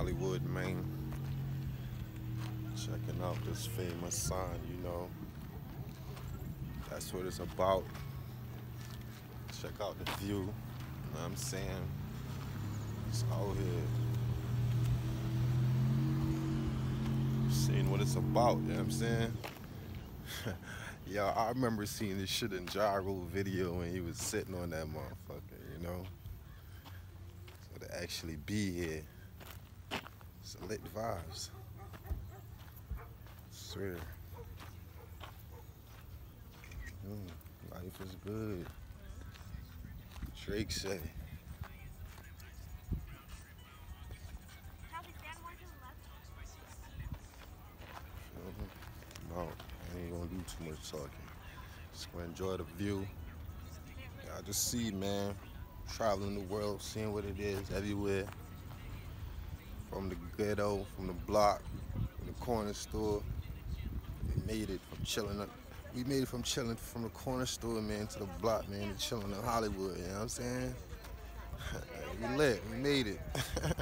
Hollywood, man. Checking out this famous sign, you know. That's what it's about. Check out the view. You know what I'm saying? It's out here. Seeing what it's about, you know what I'm saying? Yo, I remember seeing this shit in Rule video when he was sitting on that motherfucker, you know? So to actually be here, it's lit vibes. swear. Mm, life is good. Drake said. I'm. I ain't gonna do too much talking. Just gonna enjoy the view. I just see, man, traveling the world, seeing what it is everywhere. From the ghetto, from the block, from the corner store. We made it from chilling up. We made it from chilling from the corner store, man, to the block, man, to chilling in Hollywood, you know what I'm saying? we lit, we made it.